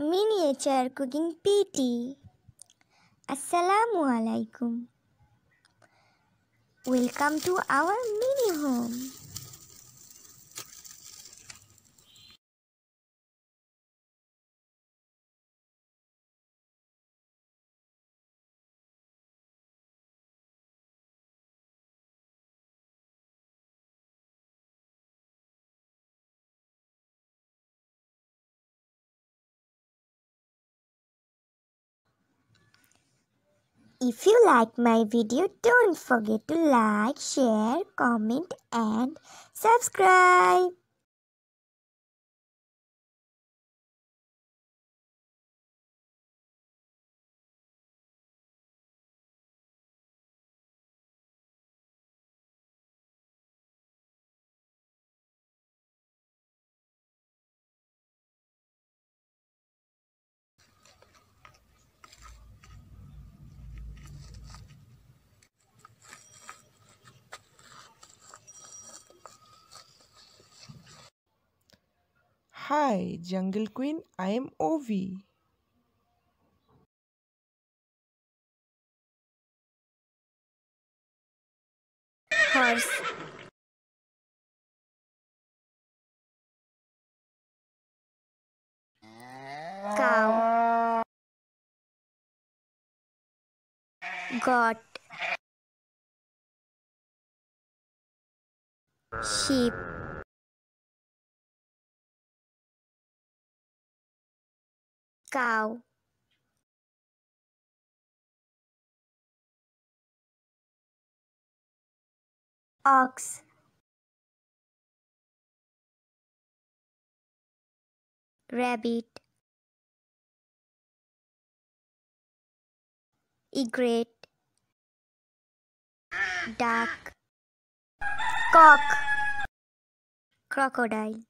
Miniature Cooking PT. Assalamu alaikum. Welcome to our mini home. If you like my video, don't forget to like, share, comment and subscribe. Hi, Jungle Queen. I am Ovi. Horse. Cow. Goat. Sheep. Cow. Ox. Rabbit. Egret. Duck. Cock. Crocodile.